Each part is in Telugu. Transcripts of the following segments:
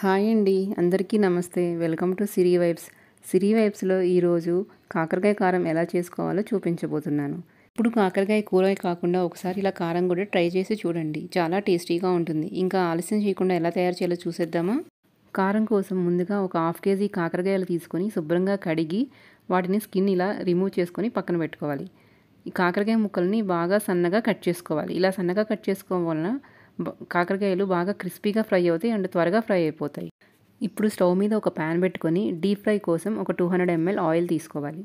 హాయ్ అండి. అందరికీ నమస్తే. Welcome to Siri vibes. Siri వైబ్స్లో ఈరోజు కాకరకాయ కారం ఎలా చేసుకోవాలో చూపించబోతున్నాను. ఇప్పుడు కాకరకాయ కూర కాకుండా ఒకసారి ఇలా కారం కూడా ట్రై చేసి చూడండి. చాలా టేస్టీగా ఉంటుంది. ఇంకా ఆలస్యం చేయకుండా ఎలా తయారు చేయాలో చూసేద్దామా? కారం కోసం ముందుగా ఒక హాఫ్ కేజీ కాకరకాయలు తీసుకొని శుభ్రంగా కడిగి వాటిని స్కిన్ ఇలా రిమూవ్ చేసుకొని పక్కన పెట్టుకోవాలి. ఈ కాకరకాయ ముక్కల్ని బాగా సన్నగా కట్ చేసుకోవాలి. ఇలా సన్నగా కట్ చేసుకోవడం వలన కాకరకాయలు బాగా క్రిస్పీగా ఫ్రై అవుతాయి అండ్ త్వరగా ఫ్రై అయిపోతాయి. ఇప్పుడు స్టవ్ మీద ఒక ప్యాన్ పెట్టుకొని డీప్ ఫ్రై కోసం ఒక టూ హండ్రెడ్ ఎంఎల్ ఆయిల్ తీసుకోవాలి.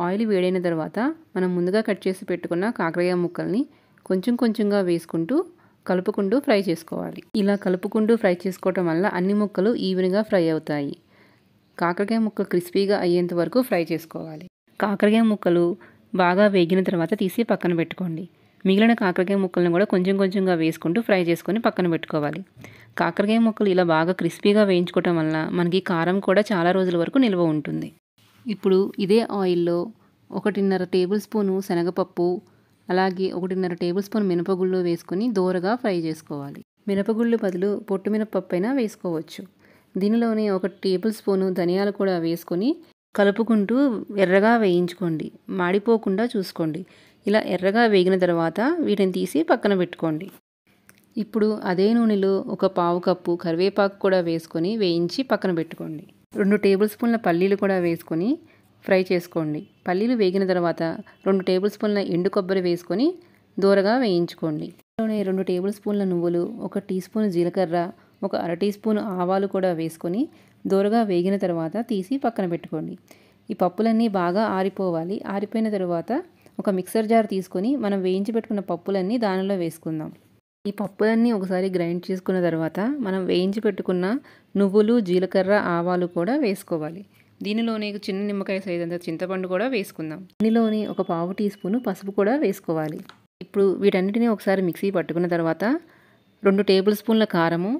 ఆయిల్ వేడైన తర్వాత మనం ముందుగా కట్ చేసి పెట్టుకున్న కాకరకాయ ముక్కల్ని కొంచెం కొంచెంగా వేసుకుంటూ కలుపుకుంటూ ఫ్రై చేసుకోవాలి. ఇలా కలుపుకుంటూ ఫ్రై చేసుకోవటం వల్ల అన్ని ముక్కలు ఈవెన్గా ఫ్రై అవుతాయి. కాకరకాయ ముక్కలు క్రిస్పీగా అయ్యేంత వరకు ఫ్రై చేసుకోవాలి. కాకరకాయ ముక్కలు బాగా వేగిన తర్వాత తీసి పక్కన పెట్టుకోండి. మిగిలిన కాకరకాయ ముక్కలను కూడా కొంచెం కొంచెంగా వేసుకుంటూ ఫ్రై చేసుకొని పక్కన పెట్టుకోవాలి. కాకరకాయ ముక్కలు ఇలా బాగా క్రిస్పీగా వేయించుకోవటం వల్ల మనకి కారం కూడా చాలా రోజుల వరకు నిల్వ ఉంటుంది. ఇప్పుడు ఇదే ఆయిల్లో ఒకటిన్నర టేబుల్ స్పూను శనగపప్పు అలాగే ఒకటిన్నర టేబుల్ స్పూన్ మినపగుళ్ళు వేసుకొని దోరగా ఫ్రై చేసుకోవాలి. మినపగుళ్ళు బదులు పొట్టు మినపప్పు అయినా వేసుకోవచ్చు. దీనిలోనే ఒక టేబుల్ స్పూను ధనియాలు కూడా వేసుకొని కలుపుకుంటూ ఎర్రగా వేయించుకోండి. మాడిపోకుండా చూసుకోండి. ఇలా ఎర్రగా వేగిన తర్వాత వీటిని తీసి పక్కన పెట్టుకోండి. ఇప్పుడు అదే నూనెలో ఒక పావు కప్పు కరివేపాకు కూడా వేసుకొని వేయించి పక్కన పెట్టుకోండి. రెండు టేబుల్ స్పూన్ల పల్లీలు కూడా వేసుకొని ఫ్రై చేసుకోండి. పల్లీలు వేగిన తర్వాత రెండు టేబుల్ స్పూన్ల ఎండు కొబ్బరి వేసుకొని దూరగా వేయించుకోండి. అందులోనే రెండు టేబుల్ స్పూన్ల నువ్వులు ఒక టీ స్పూన్ జీలకర్ర ఒక అర టీ స్పూన్ ఆవాలు కూడా వేసుకొని దూరగా వేగిన తర్వాత తీసి పక్కన పెట్టుకోండి. ఈ పప్పులన్నీ బాగా ఆరిపోవాలి. ఆరిపోయిన తర్వాత ఒక మిక్సర్ జార్ తీసుకొని మనం వేయించి పెట్టుకున్న పప్పులన్నీ దానిలో వేసుకుందాం. ఈ పప్పులన్నీ ఒకసారి గ్రైండ్ చేసుకున్న తర్వాత మనం వేయించి పెట్టుకున్న నువ్వులు జీలకర్ర ఆవాలు కూడా వేసుకోవాలి. దీనిలోనే చిన్న నిమ్మకాయ సైజ్ అంత చింతపండు కూడా వేసుకుందాం. దీనిలోని ఒక పావు టీ స్పూను పసుపు కూడా వేసుకోవాలి. ఇప్పుడు వీటన్నిటిని ఒకసారి మిక్సీ పట్టుకున్న తర్వాత రెండు టేబుల్ స్పూన్ల కారము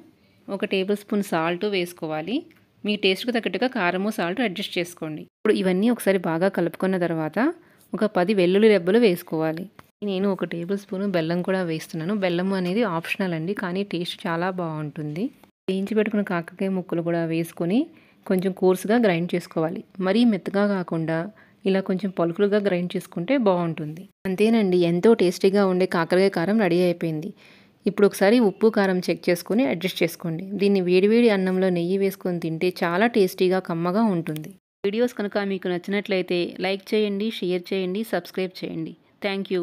ఒక టేబుల్ స్పూన్ సాల్ట్ వేసుకోవాలి. మీ టేస్ట్కి తగ్గట్టుగా కారము సాల్ట్ అడ్జస్ట్ చేసుకోండి. ఇప్పుడు ఇవన్నీ ఒకసారి బాగా కలుపుకున్న తర్వాత ఒక పది వెల్లుల్లి రెబ్బలు వేసుకోవాలి. నేను ఒక టేబుల్ స్పూన్ బెల్లం కూడా వేస్తున్నాను. బెల్లం అనేది ఆప్షనల్ అండి కానీ టేస్ట్ చాలా బాగుంటుంది. వేయించి పెట్టుకున్న కాకరకాయ ముక్కలు కూడా వేసుకొని కొంచెం కోర్సుగా గ్రైండ్ చేసుకోవాలి. మరీ మెత్తగా కాకుండా ఇలా కొంచెం పలుకులుగా గ్రైండ్ చేసుకుంటే బాగుంటుంది. అంతేనండి ఎంతో టేస్టీగా ఉండే కాకరకాయ కారం రెడీ అయిపోయింది. ఇప్పుడు ఒకసారి ఉప్పు కారం చెక్ చేసుకొని అడ్జస్ట్ చేసుకోండి. దీన్ని వేడివేడి అన్నంలో నెయ్యి వేసుకొని తింటే చాలా టేస్టీగా కమ్మగా ఉంటుంది. వీడియోస్ కనుక మీకు నచ్చినట్లయితే లైక్ చేయండి షేర్ చేయండి సబ్స్క్రైబ్ చేయండి. Thank you.